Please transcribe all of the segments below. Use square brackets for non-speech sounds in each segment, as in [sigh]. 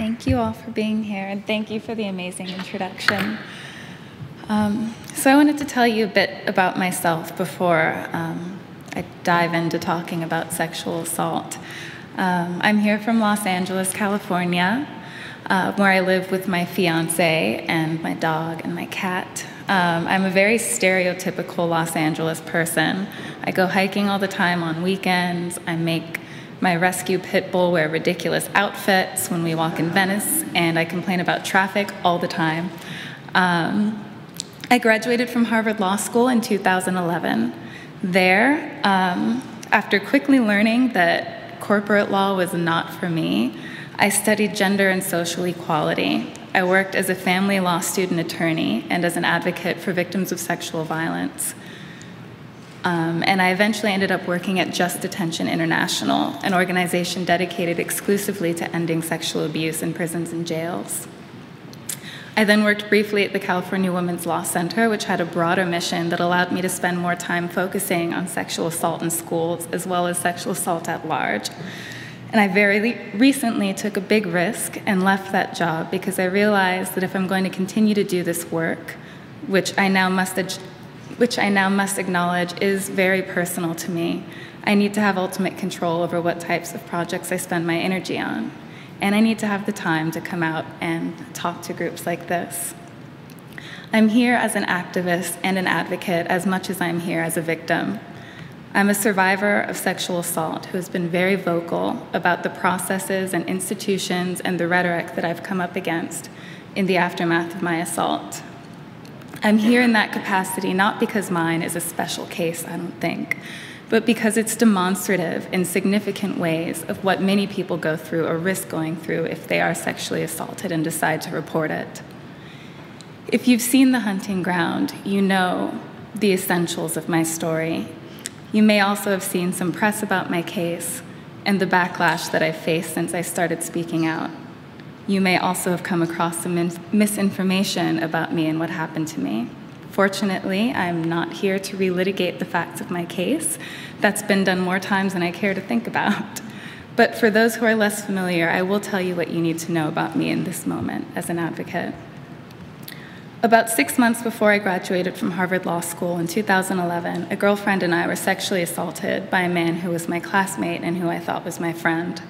Thank you all for being here, and thank you for the amazing introduction. Um, so, I wanted to tell you a bit about myself before um, I dive into talking about sexual assault. Um, I'm here from Los Angeles, California, uh, where I live with my fiance and my dog and my cat. Um, I'm a very stereotypical Los Angeles person. I go hiking all the time on weekends. I make my rescue pit bull wear ridiculous outfits when we walk in Venice, and I complain about traffic all the time. Um, I graduated from Harvard Law School in 2011. There, um, after quickly learning that corporate law was not for me, I studied gender and social equality. I worked as a family law student attorney and as an advocate for victims of sexual violence. Um, and I eventually ended up working at Just Detention International, an organization dedicated exclusively to ending sexual abuse in prisons and jails. I then worked briefly at the California Women's Law Center, which had a broader mission that allowed me to spend more time focusing on sexual assault in schools as well as sexual assault at large. And I very recently took a big risk and left that job because I realized that if I'm going to continue to do this work, which I now must which I now must acknowledge is very personal to me. I need to have ultimate control over what types of projects I spend my energy on. And I need to have the time to come out and talk to groups like this. I'm here as an activist and an advocate as much as I'm here as a victim. I'm a survivor of sexual assault who has been very vocal about the processes and institutions and the rhetoric that I've come up against in the aftermath of my assault. I'm here in that capacity not because mine is a special case, I don't think, but because it's demonstrative in significant ways of what many people go through or risk going through if they are sexually assaulted and decide to report it. If you've seen The Hunting Ground, you know the essentials of my story. You may also have seen some press about my case and the backlash that I've faced since I started speaking out. You may also have come across some misinformation about me and what happened to me. Fortunately, I'm not here to relitigate the facts of my case. That's been done more times than I care to think about. But for those who are less familiar, I will tell you what you need to know about me in this moment as an advocate. About six months before I graduated from Harvard Law School in 2011, a girlfriend and I were sexually assaulted by a man who was my classmate and who I thought was my friend.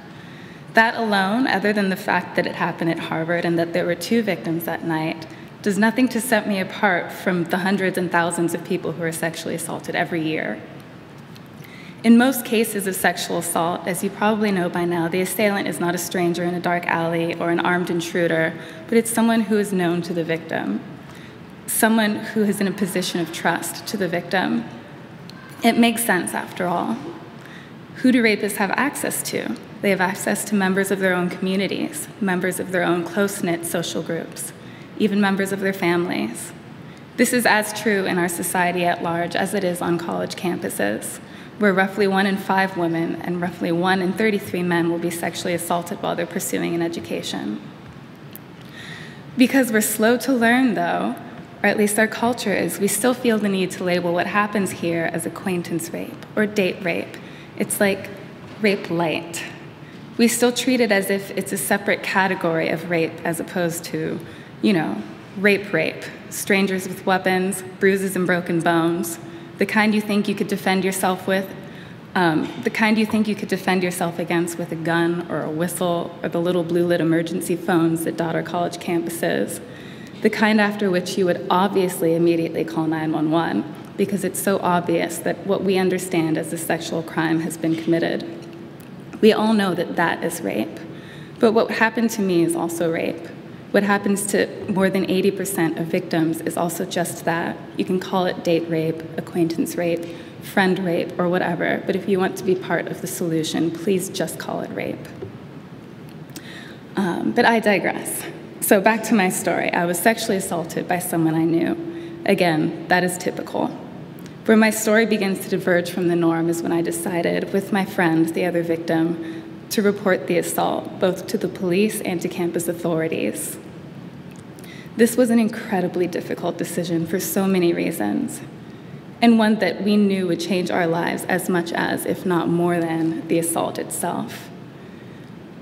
That alone, other than the fact that it happened at Harvard and that there were two victims that night, does nothing to set me apart from the hundreds and thousands of people who are sexually assaulted every year. In most cases of sexual assault, as you probably know by now, the assailant is not a stranger in a dark alley or an armed intruder, but it's someone who is known to the victim, someone who is in a position of trust to the victim. It makes sense, after all. Who do rapists have access to? They have access to members of their own communities, members of their own close knit social groups, even members of their families. This is as true in our society at large as it is on college campuses, where roughly one in five women and roughly one in 33 men will be sexually assaulted while they're pursuing an education. Because we're slow to learn, though, or at least our culture is, we still feel the need to label what happens here as acquaintance rape or date rape. It's like rape light we still treat it as if it's a separate category of rape as opposed to, you know, rape rape, strangers with weapons, bruises and broken bones, the kind you think you could defend yourself with, um, the kind you think you could defend yourself against with a gun or a whistle or the little blue lit emergency phones that dot our college campuses, the kind after which you would obviously immediately call 911 because it's so obvious that what we understand as a sexual crime has been committed. We all know that that is rape. But what happened to me is also rape. What happens to more than 80% of victims is also just that. You can call it date rape, acquaintance rape, friend rape, or whatever, but if you want to be part of the solution, please just call it rape. Um, but I digress. So back to my story. I was sexually assaulted by someone I knew. Again, that is typical. Where my story begins to diverge from the norm is when I decided, with my friend, the other victim, to report the assault, both to the police and to campus authorities. This was an incredibly difficult decision for so many reasons, and one that we knew would change our lives as much as, if not more than, the assault itself.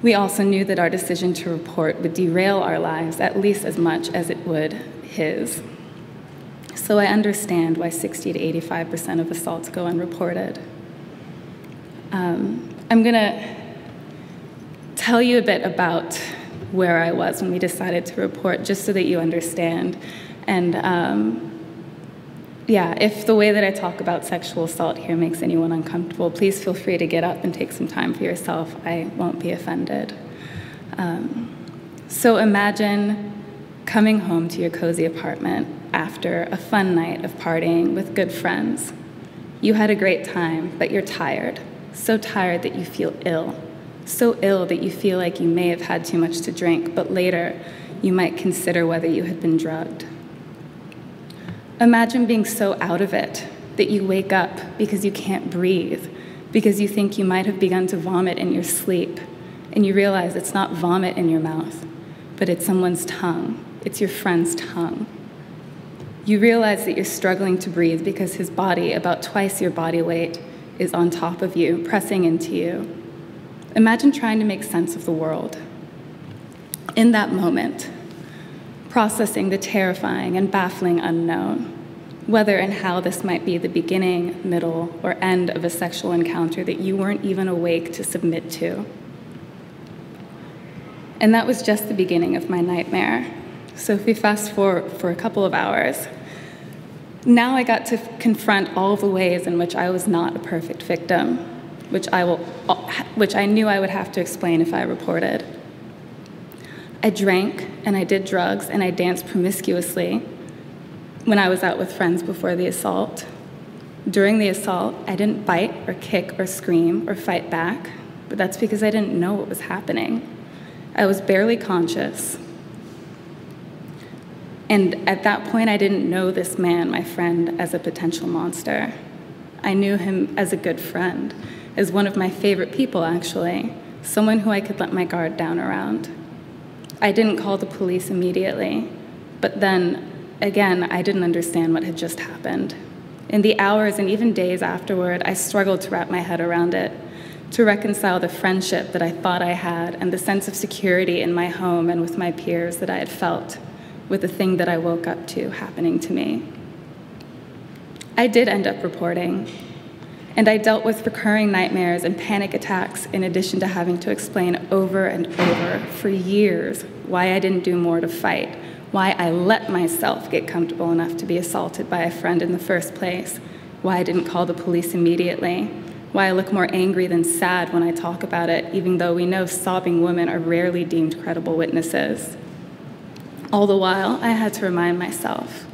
We also knew that our decision to report would derail our lives at least as much as it would his. So I understand why 60 to 85% of assaults go unreported. Um, I'm going to tell you a bit about where I was when we decided to report, just so that you understand. And um, yeah, if the way that I talk about sexual assault here makes anyone uncomfortable, please feel free to get up and take some time for yourself. I won't be offended. Um, so imagine coming home to your cozy apartment after a fun night of partying with good friends. You had a great time, but you're tired, so tired that you feel ill so ill that you feel like you may have had too much to drink, but later you might consider whether you had been drugged. Imagine being so out of it that you wake up because you can't breathe, because you think you might have begun to vomit in your sleep, and you realize it's not vomit in your mouth, but it's someone's tongue. It's your friend's tongue. You realize that you're struggling to breathe because his body, about twice your body weight, is on top of you, pressing into you. Imagine trying to make sense of the world. In that moment, processing the terrifying and baffling unknown, whether and how this might be the beginning, middle, or end of a sexual encounter that you weren't even awake to submit to. And that was just the beginning of my nightmare. So if we fast forward for a couple of hours, now I got to confront all the ways in which I was not a perfect victim which I, will, which I knew I would have to explain if I reported. I drank and I did drugs and I danced promiscuously when I was out with friends before the assault. During the assault, I didn't bite or kick or scream or fight back, but that's because I didn't know what was happening. I was barely conscious. And at that point, I didn't know this man, my friend, as a potential monster. I knew him as a good friend as one of my favorite people, actually, someone who I could let my guard down around. I didn't call the police immediately, but then again, I didn't understand what had just happened. In the hours and even days afterward, I struggled to wrap my head around it, to reconcile the friendship that I thought I had and the sense of security in my home and with my peers that I had felt with the thing that I woke up to happening to me. I did end up reporting, and I dealt with recurring nightmares and panic attacks in addition to having to explain over and over for years why I didn't do more to fight, why I let myself get comfortable enough to be assaulted by a friend in the first place, why I didn't call the police immediately, why I look more angry than sad when I talk about it, even though we know sobbing women are rarely deemed credible witnesses. All the while, I had to remind myself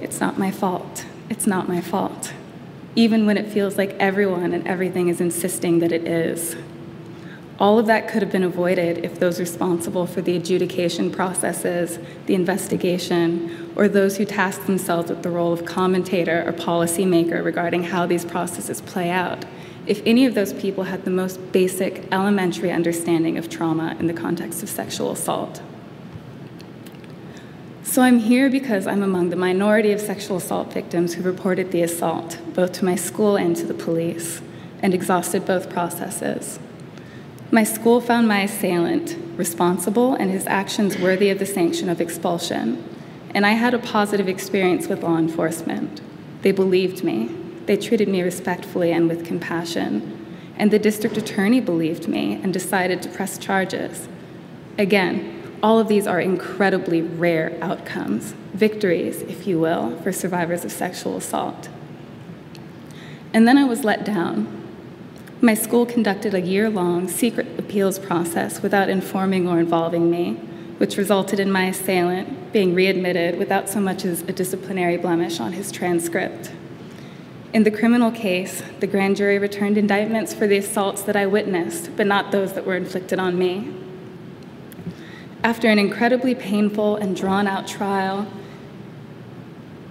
it's not my fault. It's not my fault even when it feels like everyone and everything is insisting that it is. All of that could have been avoided if those responsible for the adjudication processes, the investigation, or those who task themselves with the role of commentator or policymaker regarding how these processes play out, if any of those people had the most basic, elementary understanding of trauma in the context of sexual assault. So I'm here because I'm among the minority of sexual assault victims who reported the assault, both to my school and to the police, and exhausted both processes. My school found my assailant responsible and his actions worthy of the sanction of expulsion, and I had a positive experience with law enforcement. They believed me, they treated me respectfully and with compassion, and the district attorney believed me and decided to press charges. Again, all of these are incredibly rare outcomes, victories, if you will, for survivors of sexual assault. And then I was let down. My school conducted a year long secret appeals process without informing or involving me, which resulted in my assailant being readmitted without so much as a disciplinary blemish on his transcript. In the criminal case, the grand jury returned indictments for the assaults that I witnessed, but not those that were inflicted on me. After an incredibly painful and drawn out trial,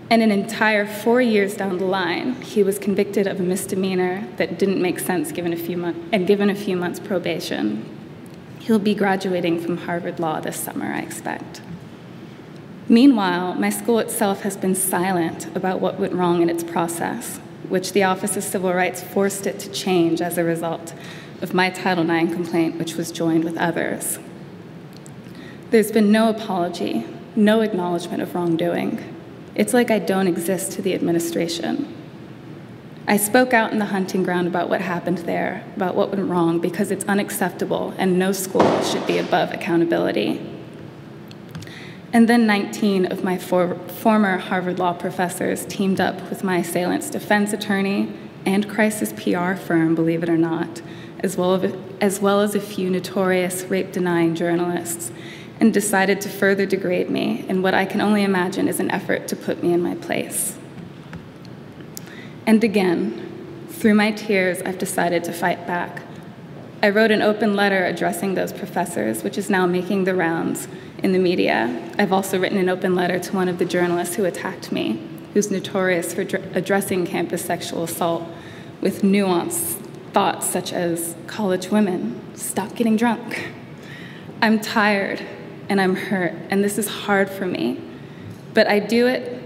and an entire four years down the line, he was convicted of a misdemeanor that didn't make sense given a few and given a few months probation. He'll be graduating from Harvard Law this summer, I expect. Meanwhile, my school itself has been silent about what went wrong in its process, which the Office of Civil Rights forced it to change as a result of my Title IX complaint, which was joined with others. There's been no apology, no acknowledgement of wrongdoing. It's like I don't exist to the administration. I spoke out in the hunting ground about what happened there, about what went wrong, because it's unacceptable and no school should be above accountability. And then 19 of my for former Harvard Law professors teamed up with my assailant's defense attorney and crisis PR firm, believe it or not, as well as, as, well as a few notorious rape denying journalists, and decided to further degrade me in what I can only imagine is an effort to put me in my place. And again, through my tears, I've decided to fight back. I wrote an open letter addressing those professors, which is now making the rounds in the media. I've also written an open letter to one of the journalists who attacked me, who's notorious for addressing campus sexual assault with nuanced thoughts such as college women, stop getting drunk. I'm tired and I'm hurt, and this is hard for me, but I do it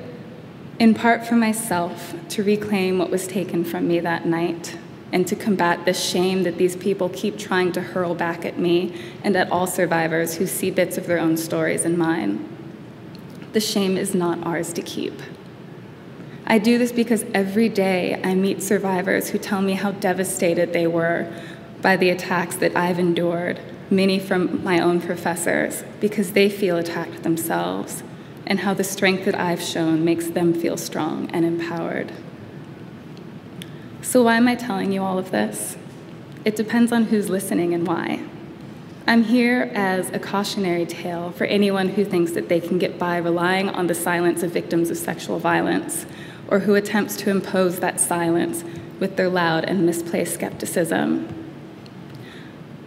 in part for myself to reclaim what was taken from me that night and to combat the shame that these people keep trying to hurl back at me and at all survivors who see bits of their own stories in mine. The shame is not ours to keep. I do this because every day I meet survivors who tell me how devastated they were by the attacks that I've endured, many from my own professors, because they feel attacked themselves and how the strength that I've shown makes them feel strong and empowered. So, why am I telling you all of this? It depends on who's listening and why. I'm here as a cautionary tale for anyone who thinks that they can get by relying on the silence of victims of sexual violence, or who attempts to impose that silence with their loud and misplaced skepticism.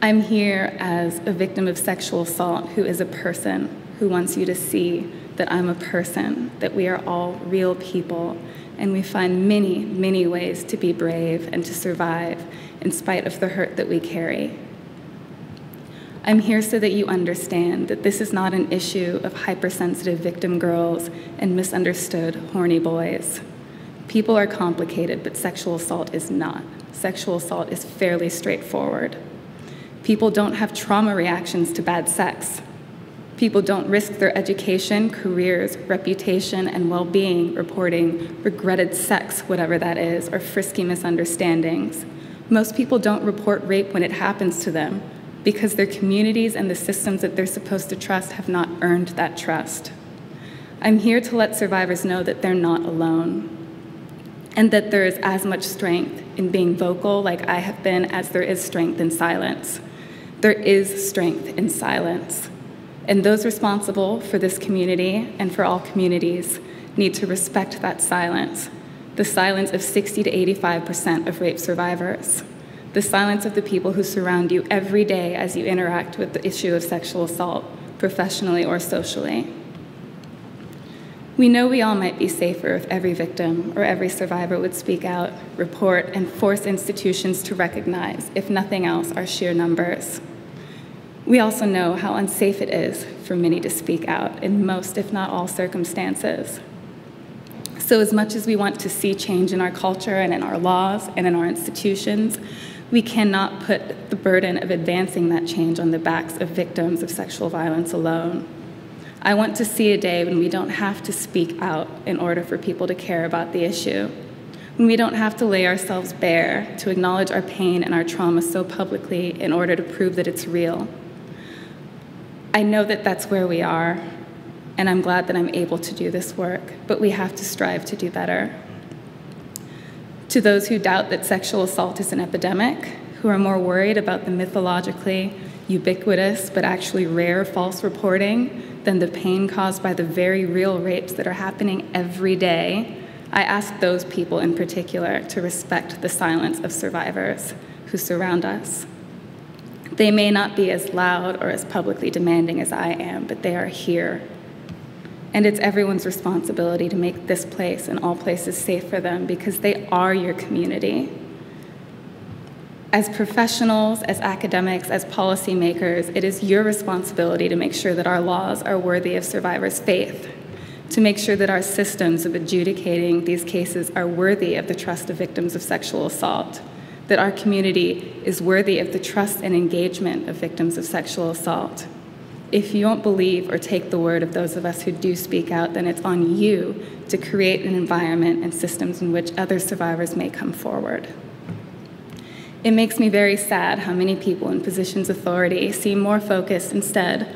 I'm here as a victim of sexual assault who is a person who wants you to see that I'm a person, that we are all real people, and we find many, many ways to be brave and to survive in spite of the hurt that we carry. I'm here so that you understand that this is not an issue of hypersensitive victim girls and misunderstood horny boys. People are complicated, but sexual assault is not. Sexual assault is fairly straightforward. People don't have trauma reactions to bad sex. People don't risk their education, careers, reputation, and well being reporting regretted sex, whatever that is, or frisky misunderstandings. Most people don't report rape when it happens to them because their communities and the systems that they're supposed to trust have not earned that trust. I'm here to let survivors know that they're not alone and that there is as much strength in being vocal, like I have been, as there is strength in silence. There is strength in silence. And those responsible for this community and for all communities need to respect that silence the silence of 60 to 85% of rape survivors, the silence of the people who surround you every day as you interact with the issue of sexual assault, professionally or socially. We know we all might be safer if every victim or every survivor would speak out, report, and force institutions to recognize, if nothing else, our sheer numbers. We also know how unsafe it is for many to speak out in most, if not all, circumstances. So, as much as we want to see change in our culture and in our laws and in our institutions, we cannot put the burden of advancing that change on the backs of victims of sexual violence alone. I want to see a day when we don't have to speak out in order for people to care about the issue, when we don't have to lay ourselves bare to acknowledge our pain and our trauma so publicly in order to prove that it's real. I know that that's where we are, and I'm glad that I'm able to do this work, but we have to strive to do better. To those who doubt that sexual assault is an epidemic, who are more worried about the mythologically ubiquitous but actually rare false reporting than the pain caused by the very real rapes that are happening every day, I ask those people in particular to respect the silence of survivors who surround us. They may not be as loud or as publicly demanding as I am, but they are here. And it's everyone's responsibility to make this place and all places safe for them because they are your community. As professionals, as academics, as policymakers, it is your responsibility to make sure that our laws are worthy of survivors' faith, to make sure that our systems of adjudicating these cases are worthy of the trust of victims of sexual assault that our community is worthy of the trust and engagement of victims of sexual assault. If you don't believe or take the word of those of us who do speak out, then it's on you to create an environment and systems in which other survivors may come forward. It makes me very sad how many people in positions of authority seem more focused instead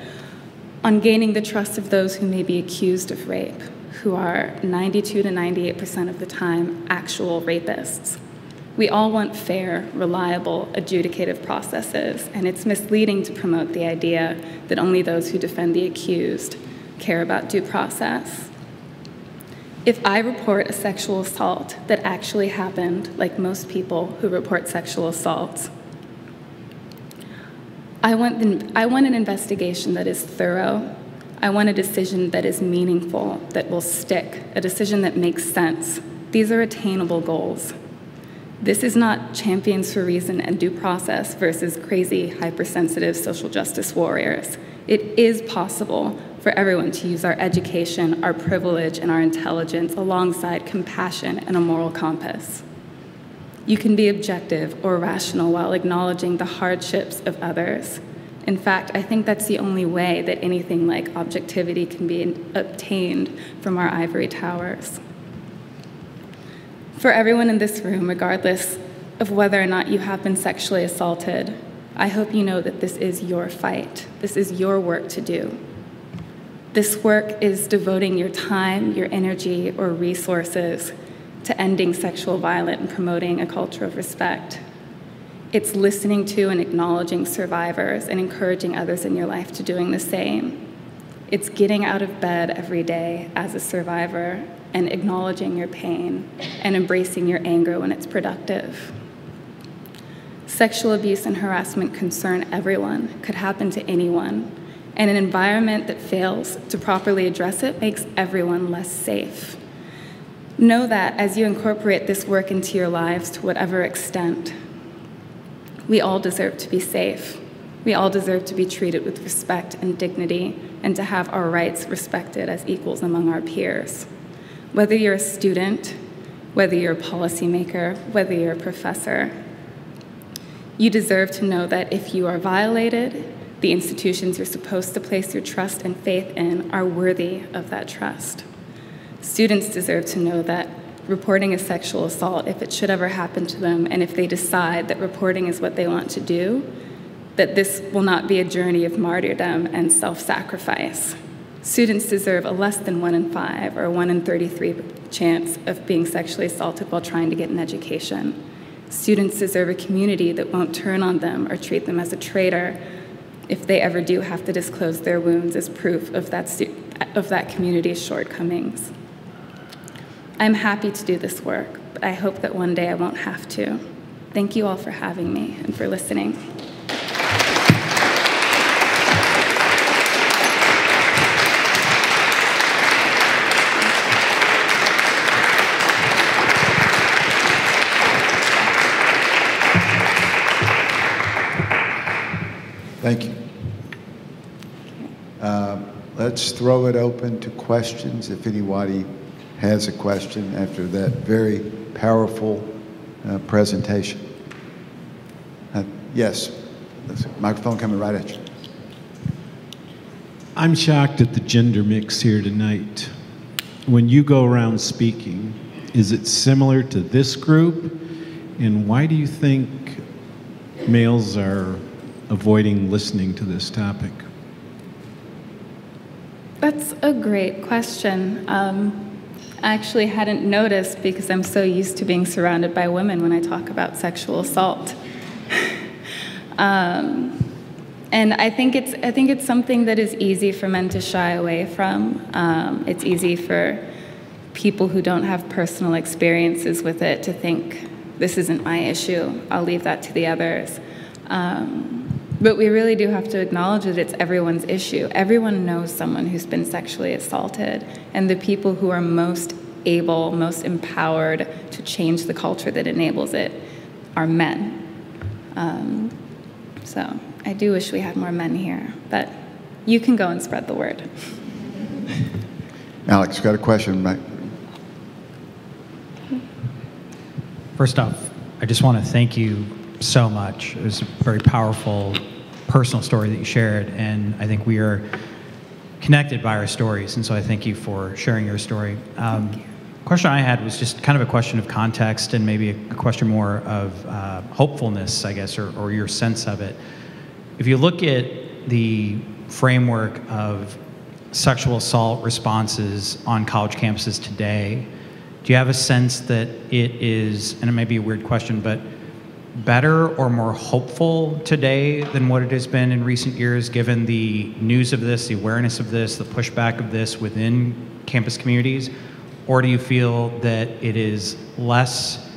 on gaining the trust of those who may be accused of rape, who are 92 to 98% of the time actual rapists. We all want fair, reliable, adjudicative processes, and it's misleading to promote the idea that only those who defend the accused care about due process. If I report a sexual assault that actually happened, like most people who report sexual assaults, I want, the, I want an investigation that is thorough. I want a decision that is meaningful, that will stick, a decision that makes sense. These are attainable goals. This is not champions for reason and due process versus crazy, hypersensitive social justice warriors. It is possible for everyone to use our education, our privilege, and our intelligence alongside compassion and a moral compass. You can be objective or rational while acknowledging the hardships of others. In fact, I think that's the only way that anything like objectivity can be obtained from our ivory towers. For everyone in this room, regardless of whether or not you have been sexually assaulted, I hope you know that this is your fight. This is your work to do. This work is devoting your time, your energy, or resources to ending sexual violence and promoting a culture of respect. It's listening to and acknowledging survivors and encouraging others in your life to doing the same. It's getting out of bed every day as a survivor and acknowledging your pain and embracing your anger when it's productive. Sexual abuse and harassment concern everyone, could happen to anyone, and an environment that fails to properly address it makes everyone less safe. Know that as you incorporate this work into your lives to whatever extent, we all deserve to be safe. We all deserve to be treated with respect and dignity and to have our rights respected as equals among our peers. Whether you're a student, whether you're a policymaker, whether you're a professor, you deserve to know that if you are violated, the institutions you're supposed to place your trust and faith in are worthy of that trust. Students deserve to know that reporting a sexual assault, if it should ever happen to them, and if they decide that reporting is what they want to do, that this will not be a journey of martyrdom and self sacrifice. Students deserve a less than 1 in 5 or 1 in 33 chance of being sexually assaulted while trying to get an education. Students deserve a community that won't turn on them or treat them as a traitor if they ever do have to disclose their wounds as proof of that, of that community's shortcomings. I'm happy to do this work, but I hope that one day I won't have to. Thank you all for having me and for listening. Thank you. Uh, let's throw it open to questions if anybody has a question after that very powerful uh, presentation. Uh, yes, microphone coming right at you. I'm shocked at the gender mix here tonight. When you go around speaking, is it similar to this group? And why do you think males are avoiding listening to this topic? That's a great question. Um, I actually hadn't noticed because I'm so used to being surrounded by women when I talk about sexual assault. [laughs] um, and I think it's I think it's something that is easy for men to shy away from. Um, it's easy for people who don't have personal experiences with it to think this isn't my issue. I'll leave that to the others. Um, but we really do have to acknowledge that it's everyone's issue. Everyone knows someone who's been sexually assaulted, and the people who are most able, most empowered to change the culture that enables it are men. Um, so I do wish we had more men here, but you can go and spread the word. Alex, got a question, right? First off, I just want to thank you so much. It was a very powerful personal story that you shared, and I think we are connected by our stories, and so I thank you for sharing your story. Um, question I had was just kind of a question of context and maybe a question more of uh, hopefulness, I guess, or, or your sense of it. If you look at the framework of sexual assault responses on college campuses today, do you have a sense that it is, and it may be a weird question, but better or more hopeful today than what it has been in recent years, given the news of this, the awareness of this, the pushback of this within campus communities? Or do you feel that it is less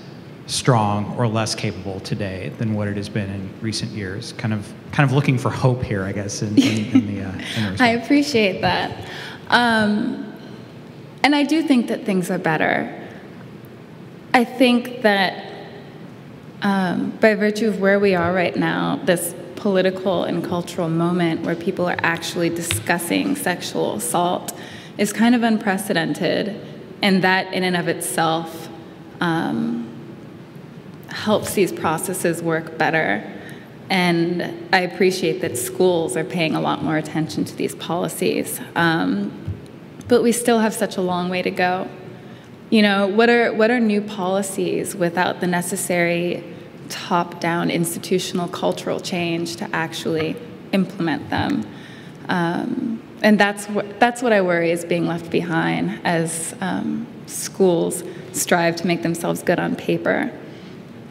strong or less capable today than what it has been in recent years? Kind of, kind of looking for hope here, I guess, in, in, in the. Uh, in [laughs] I appreciate that, um, and I do think that things are better. I think that um, by virtue of where we are right now, this political and cultural moment where people are actually discussing sexual assault is kind of unprecedented, and that in and of itself um, helps these processes work better. And I appreciate that schools are paying a lot more attention to these policies. Um, but we still have such a long way to go. You know, what are, what are new policies without the necessary top down institutional cultural change to actually implement them? Um, and that's what, that's what I worry is being left behind as um, schools strive to make themselves good on paper,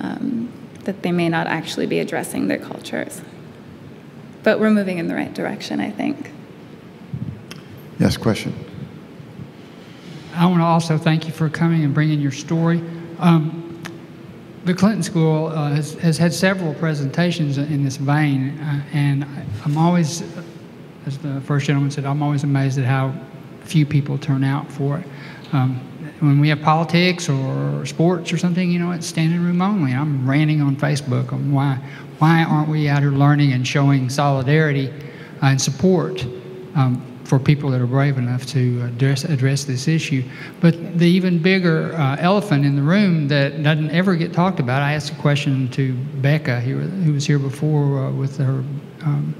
um, that they may not actually be addressing their cultures. But we're moving in the right direction, I think. Yes, question. I want to also thank you for coming and bringing your story. Um, the Clinton School uh, has, has, had several presentations in this vein, uh, and I'm always, as the first gentleman said, I'm always amazed at how few people turn out for it. Um, when we have politics or sports or something, you know, it's standing room only. I'm ranting on Facebook on why why aren't we out here learning and showing solidarity and support. Um, for people that are brave enough to address, address this issue. But the even bigger uh, elephant in the room that doesn't ever get talked about, I asked a question to Becca, who was here before uh, with her um,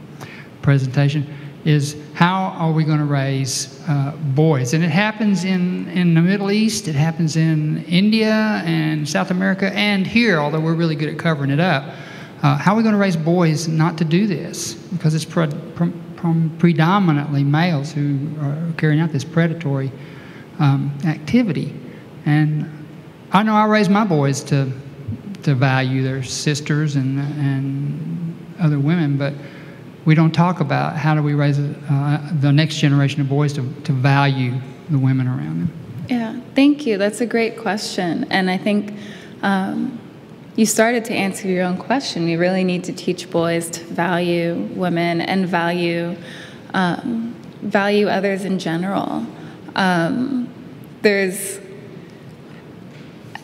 presentation, is how are we going to raise uh, boys? And it happens in, in the Middle East, it happens in India and South America, and here, although we're really good at covering it up. Uh, how are we going to raise boys not to do this? Because it's pre- predominantly males who are carrying out this predatory um, activity. And I know I raise my boys to, to value their sisters and, and other women, but we don't talk about how do we raise uh, the next generation of boys to, to value the women around them. Yeah, thank you. That's a great question. And I think um, you started to answer your own question. We really need to teach boys to value women and value um, value others in general. Um, there's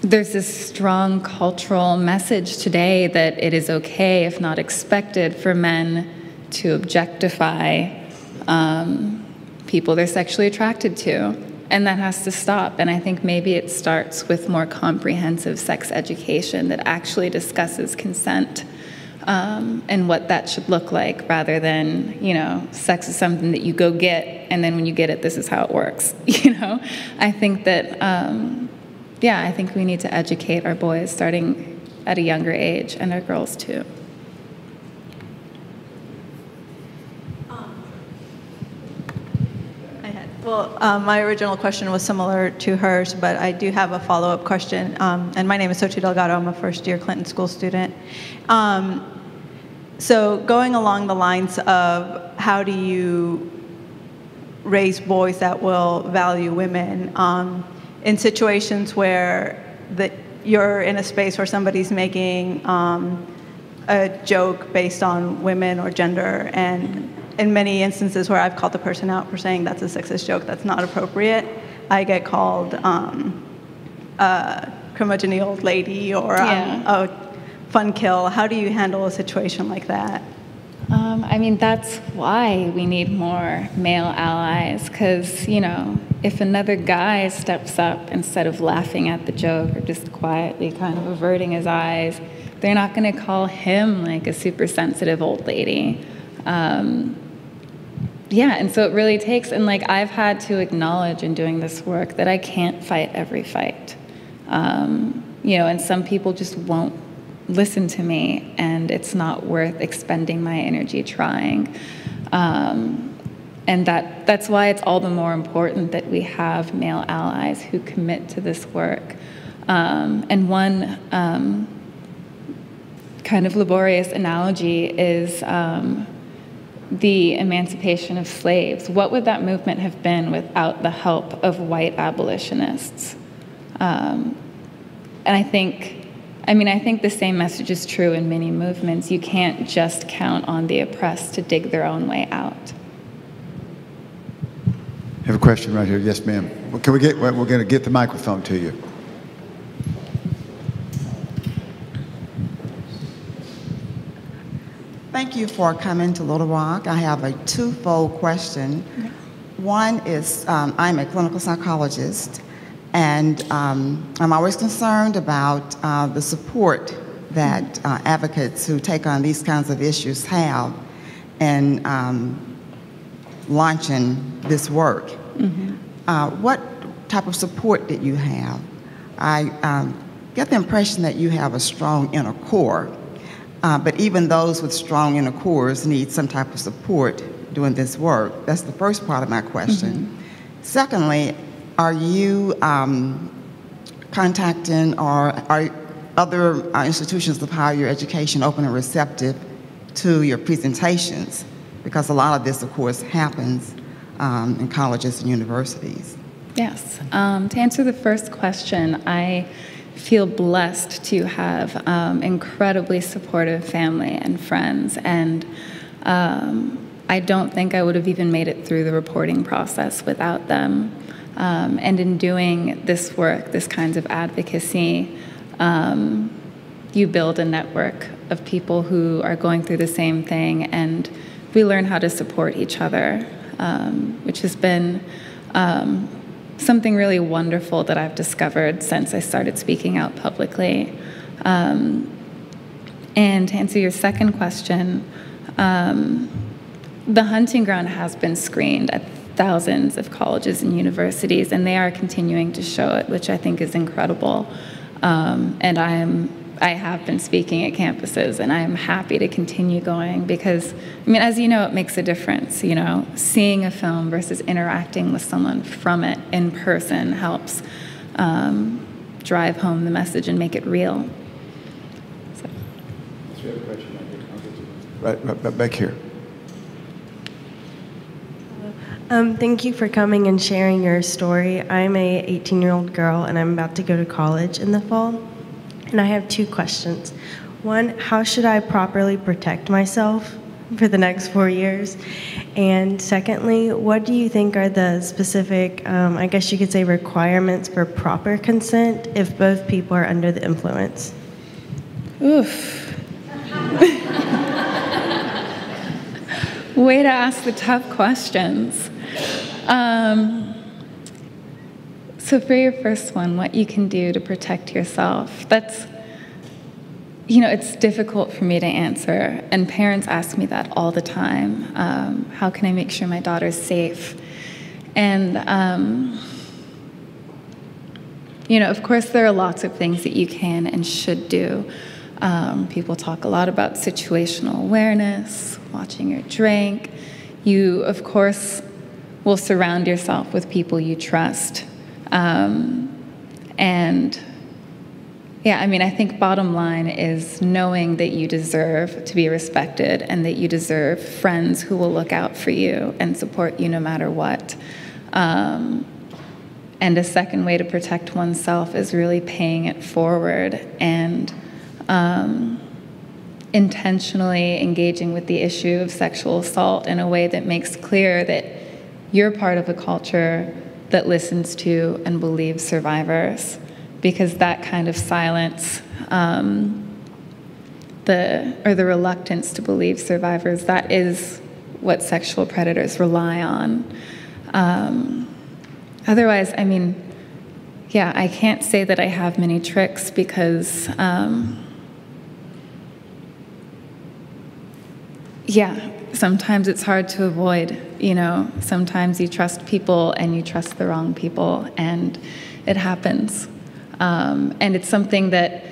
there's this strong cultural message today that it is okay, if not expected, for men to objectify um, people they're sexually attracted to and that has to stop. And I think maybe it starts with more comprehensive sex education that actually discusses consent um, and what that should look like rather than, you know, sex is something that you go get and then when you get it, this is how it works. [laughs] You know, I think that, um, yeah, I think we need to educate our boys starting at a younger age and our girls too. Well, um, my original question was similar to hers, but I do have a follow-up question. Um, and my name is Sochi Delgado. I'm a first-year Clinton School student. Um, so going along the lines of how do you raise boys that will value women um, in situations where that you're in a space where somebody's making um, a joke based on women or gender and in many instances where I've called the person out for saying that's a sexist joke, that's not appropriate, I get called um, a curmudgeony old lady or um, yeah. a fun kill. How do you handle a situation like that? Um, I mean, that's why we need more male allies, because, you know, if another guy steps up instead of laughing at the joke or just quietly kind of averting his eyes, they're not going to call him like a super sensitive old lady. Um, yeah, and so it really takes, and like I've had to acknowledge in doing this work that I can't fight every fight. Um, you know, and some people just won't listen to me, and it's not worth expending my energy trying. Um, and that, that's why it's all the more important that we have male allies who commit to this work. Um, and one um, kind of laborious analogy is um, the emancipation of slaves. What would that movement have been without the help of white abolitionists? Um, and I think I mean, I think the same message is true in many movements. You can't just count on the oppressed to dig their own way out. I have a question right here. Yes, ma'am. Can we get, we're going to get the microphone to you. Thank you for coming to Little Rock. I have a twofold question. One is um, I'm a clinical psychologist, and um, I'm always concerned about uh, the support that uh, advocates who take on these kinds of issues have in um, launching this work. Mm-hmm. Uh, what type of support did you have? I um, get the impression that you have a strong inner core, uh, but even those with strong inner cores need some type of support doing this work. That's the first part of my question. Mm-hmm. Secondly, are you um, contacting or are other uh, institutions of higher education open and receptive to your presentations? Because a lot of this, of course, happens um, in colleges and universities. Yes. Um, to answer the first question, I feel blessed to have um, incredibly supportive family and friends, and um, I don't think I would have even made it through the reporting process without them. Um, and in doing this work, this kinds of advocacy, um, you build a network of people who are going through the same thing, and we learn how to support each other, um, which has been um, something really wonderful that I've discovered since I started speaking out publicly. Um, and to answer your second question, um, the hunting ground has been screened at thousands of colleges and universities, and they are continuing to show it, which I think is incredible. Um, and I am I have been speaking at campuses, and I am happy to continue going because, I mean, as you know, it makes a difference. You know, seeing a film versus interacting with someone from it in person helps um, drive home the message and make it real. So. Right, right back here. Um, thank you for coming and sharing your story. I'm a 18-year-old girl and I'm about to go to college in the fall. And I have two questions. One, how should I properly protect myself for the next four years? And secondly, what do you think are the specific, um, I guess you could say, requirements for proper consent if both people are under the influence? Oof. [laughs] Way to ask the tough questions. Um, so, for your first one, what you can do to protect yourself, that's, you know, it's difficult for me to answer. And parents ask me that all the time. Um, how can I make sure my daughter's safe? And, um, you know, of course, there are lots of things that you can and should do. Um, people talk a lot about situational awareness, watching your drink. You, of course, will surround yourself with people you trust. Um, and yeah, I mean, I think bottom line is knowing that you deserve to be respected and that you deserve friends who will look out for you and support you no matter what. Um, and a second way to protect oneself is really paying it forward and um, intentionally engaging with the issue of sexual assault in a way that makes clear that you're part of a culture that listens to and believes survivors because that kind of silence um, the or the reluctance to believe survivors. That is what sexual predators rely on. Um, otherwise, I mean, yeah, I can't say that I have many tricks because. Um, yeah, sometimes it's hard to avoid. You know, sometimes you trust people and you trust the wrong people, and it happens. Um, and it's something that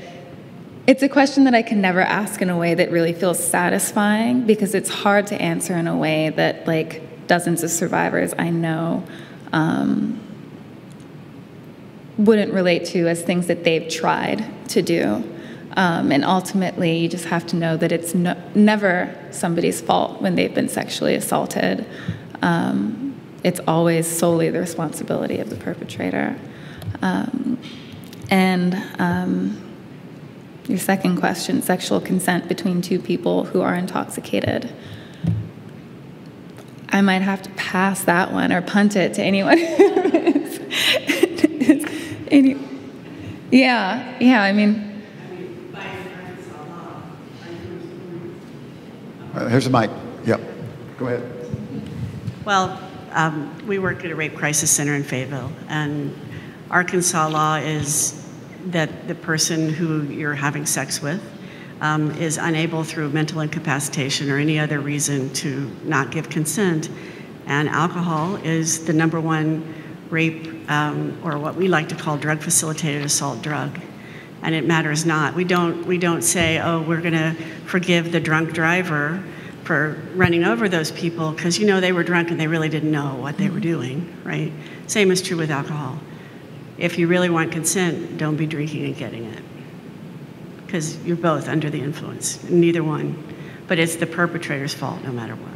it's a question that I can never ask in a way that really feels satisfying because it's hard to answer in a way that, like, dozens of survivors I know um, wouldn't relate to as things that they've tried to do. Um, and ultimately, you just have to know that it's no, never somebody's fault when they've been sexually assaulted. Um, it's always solely the responsibility of the perpetrator. Um, and um, your second question sexual consent between two people who are intoxicated. I might have to pass that one or punt it to anyone. [laughs] Any, yeah, yeah, I mean, Here's a mic. Yep. Go ahead. Well, um, we work at a rape crisis center in Fayetteville, and Arkansas law is that the person who you're having sex with um, is unable through mental incapacitation or any other reason to not give consent. And alcohol is the number one rape, um, or what we like to call drug facilitated assault drug. And it matters not. We don't, we don't say, oh, we're going to forgive the drunk driver for running over those people because you know they were drunk and they really didn't know what they were mm-hmm. doing, right? Same is true with alcohol. If you really want consent, don't be drinking and getting it because you're both under the influence, neither one. But it's the perpetrator's fault no matter what.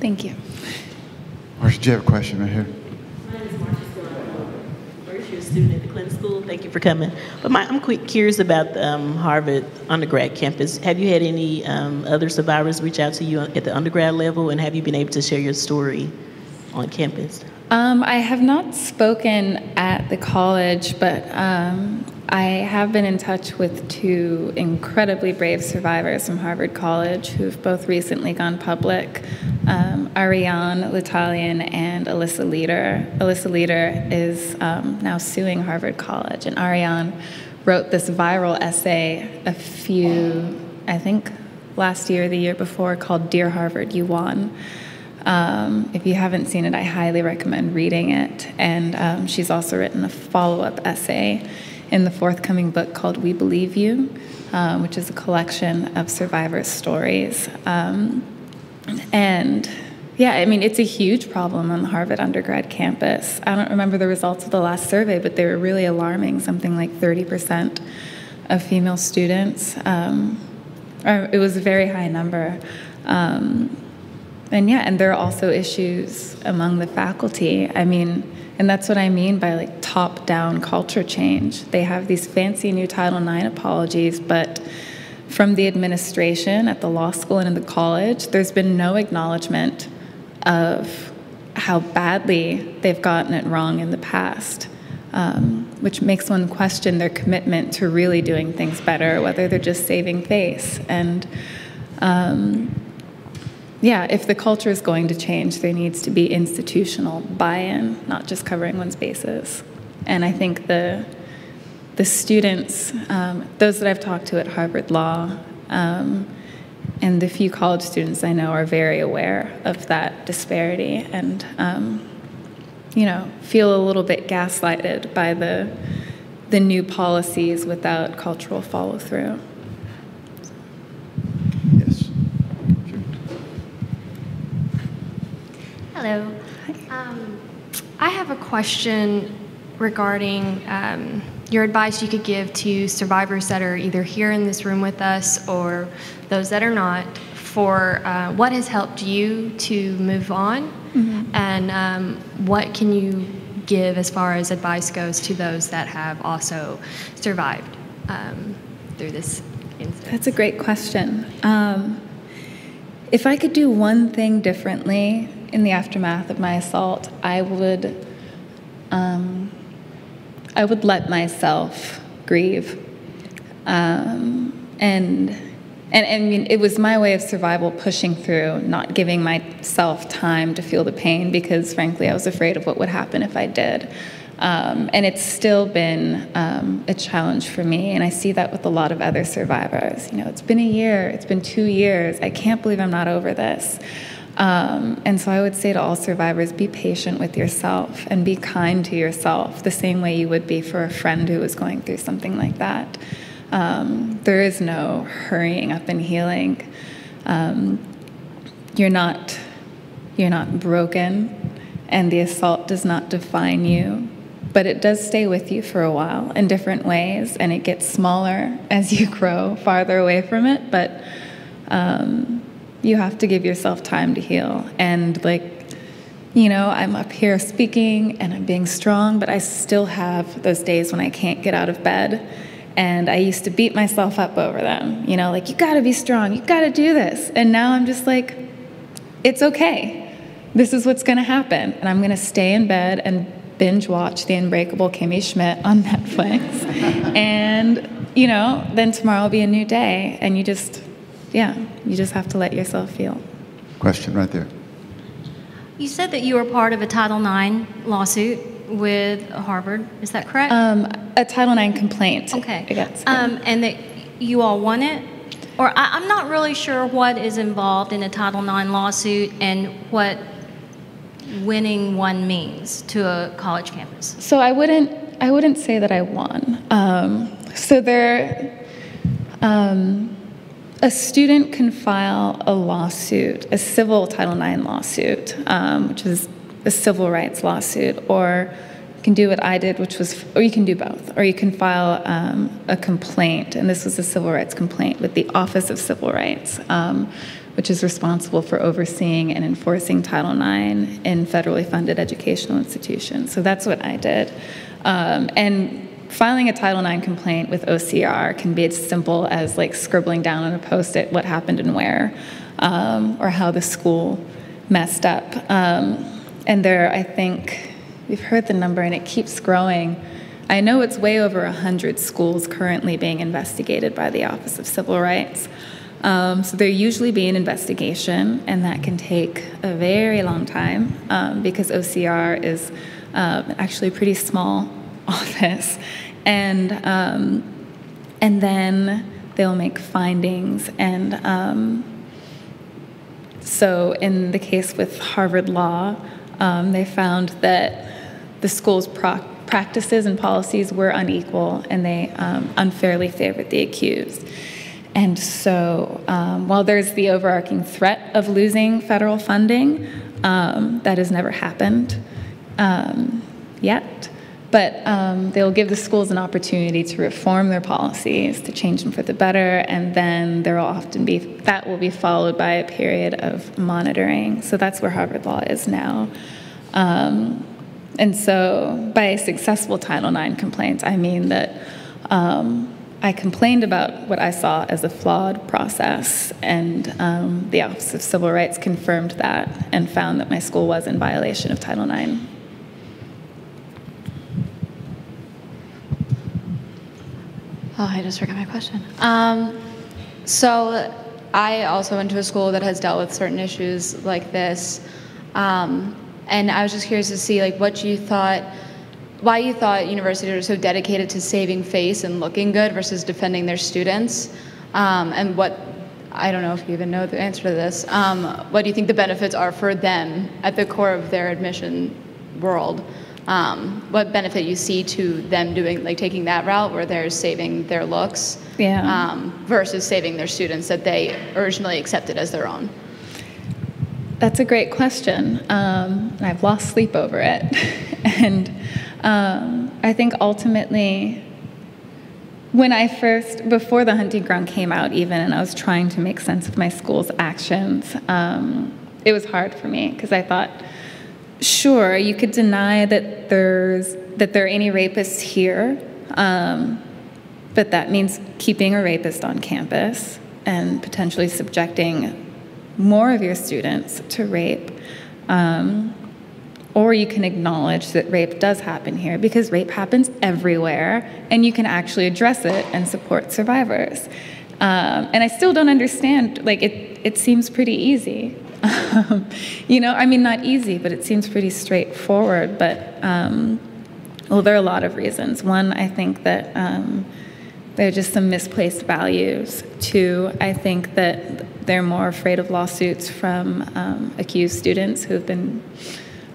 thank you. Marcia, do you have a question right here? My name is Marcia Stone. First year student at the Clinton School. Thank you for coming. But my, I'm curious about the um, Harvard undergrad campus. Have you had any um, other survivors reach out to you at the undergrad level, and have you been able to share your story on campus? Um, I have not spoken at the college, but um, I have been in touch with two incredibly brave survivors from Harvard College who've both recently gone public um, Ariane Litalien and Alyssa Leader. Alyssa Leader is um, now suing Harvard College, and Ariane wrote this viral essay a few, I think, last year the year before called Dear Harvard, You Won. Um, if you haven't seen it, I highly recommend reading it. And um, she's also written a follow up essay in the forthcoming book called We Believe You, um, which is a collection of survivors' stories. Um, and yeah, I mean, it's a huge problem on the Harvard undergrad campus. I don't remember the results of the last survey, but they were really alarming something like 30% of female students. Um, it was a very high number. Um, and yeah, and there are also issues among the faculty. I mean, and that's what I mean by like top down culture change. They have these fancy new Title IX apologies, but from the administration at the law school and in the college, there's been no acknowledgement of how badly they've gotten it wrong in the past, um, which makes one question their commitment to really doing things better, whether they're just saving face. And um, yeah, if the culture is going to change, there needs to be institutional buy-in, not just covering one's bases. And I think the the students, um, those that I've talked to at Harvard Law, um, and the few college students I know are very aware of that disparity and, um, you know, feel a little bit gaslighted by the the new policies without cultural follow through. Hello. Um, I have a question regarding um, your advice you could give to survivors that are either here in this room with us or those that are not for uh, what has helped you to move on Mm-hmm. and um, what can you give as far as advice goes to those that have also survived um, through this incident? That's a great question. Um, if I could do one thing differently in the aftermath of my assault, I would, um, I would let myself grieve, um, and and I mean, it was my way of survival pushing through, not giving myself time to feel the pain because, frankly, I was afraid of what would happen if I did. Um, and it's still been um, a challenge for me, and I see that with a lot of other survivors. You know, it's been a year, it's been two years. I can't believe I'm not over this. Um, and so I would say to all survivors be patient with yourself and be kind to yourself the same way you would be for a friend who was going through something like that. Um, there is no hurrying up and healing. Um, you're not you're not broken, and the assault does not define you, but it does stay with you for a while in different ways, and it gets smaller as you [laughs] grow farther away from it. But um, you have to give yourself time to heal, and like you know, I'm up here speaking and I'm being strong, but I still have those days when I can't get out of bed and I used to beat myself up over them, you know, like, you gotta be strong, you gotta do this. And now I'm just like, it's okay. This is what's gonna happen. And I'm gonna stay in bed and binge watch The Unbreakable Kimmy Schmidt on [laughs] Netflix. and, you know, then tomorrow will be a new day. And you just, yeah, you just have to let yourself feel. Question right there. You said that you were part of a Title IX lawsuit with Harvard. Is that correct? Um, a Title IX complaint. Okay. Against um, and that you all won it? Or I, am not really sure what is involved in a Title IX lawsuit and what winning one means to a college campus. So I wouldn't I wouldn't say that I won. Um, so there, um, a student can file a lawsuit, a civil Title IX lawsuit, um, which is a civil rights lawsuit, or you can do what I did, which was, or you can do both, or you can file um, a complaint, and this was a civil rights complaint with the Office of Civil Rights, um, which is responsible for overseeing and enforcing Title IX in federally funded educational institutions. So that's what I did. Um, and filing a Title IX complaint with OCR can be as simple as like scribbling down on a post-it what happened and where, um, or how the school messed up. Um, and there, I think, we've heard the number and it keeps growing. I know it's way over 100 schools currently being investigated by the Office of Civil Rights. Um, so there usually be an investigation, and that can take a very long time um, because OCR is um, actually a pretty small [laughs] office. And, um, and then they'll make findings. And um, so in the case with Harvard Law, um, they found that the school's pro- practices and policies were unequal and they um, unfairly favored the accused. And so, um, while there's the overarching threat of losing federal funding, um, that has never happened yet. But um, they'll give the schools an opportunity to reform their policies, to change them for the better, and then there will often be that will be followed by a period of monitoring. So that's where Harvard Law is now. Um, and so, by a successful Title IX complaint, I mean that um, I complained about what I saw as a flawed process, and um, the Office of Civil Rights confirmed that and found that my school was in violation of Title IX. Oh, I just forgot my question. Um, so, I also went to a school that has dealt with certain issues like this. Um, and I was just curious to see like what you thought, why you thought universities are so dedicated to saving face and looking good versus defending their students, um, and what I don't know if you even know the answer to this. Um, what do you think the benefits are for them at the core of their admission world? Um, what benefit you see to them doing like taking that route where they're saving their looks yeah. um, versus saving their students that they originally accepted as their own? That's a great question. Um, I've lost sleep over it. [laughs] and um, I think ultimately, when I first, before the hunting ground came out, even, and I was trying to make sense of my school's actions, um, it was hard for me because I thought, sure, you could deny that there's that there are any rapists here, um, but that means keeping a rapist on campus and potentially subjecting more of your students to rape. Um, or you can acknowledge that rape does happen here because rape happens everywhere and you can actually address it and support survivors. Um, and I still don't understand, like, it, it seems pretty easy. [laughs] You know, I mean, not easy, but it seems pretty straightforward. But, um, well, there are a lot of reasons. One, I think that um, there are just some misplaced values. Two, I think that they're more afraid of lawsuits from um, accused students who've been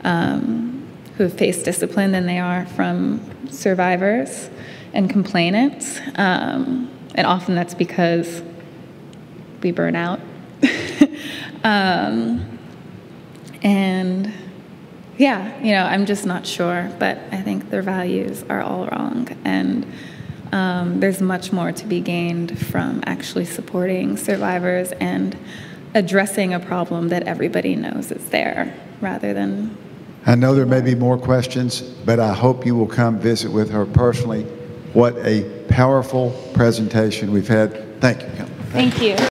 um, who have faced discipline than they are from survivors and complainants. Um, and often that's because we burn out. [laughs] um, and yeah, you know, I'm just not sure, but I think their values are all wrong. And um, there's much more to be gained from actually supporting survivors and addressing a problem that everybody knows is there rather than I know there may be more questions, but I hope you will come visit with her personally. What a powerful presentation we've had. Thank you. Thank you.